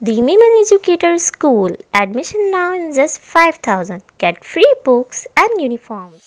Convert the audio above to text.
The Women Educator School. Admission now is just 5000. Get free books and uniforms.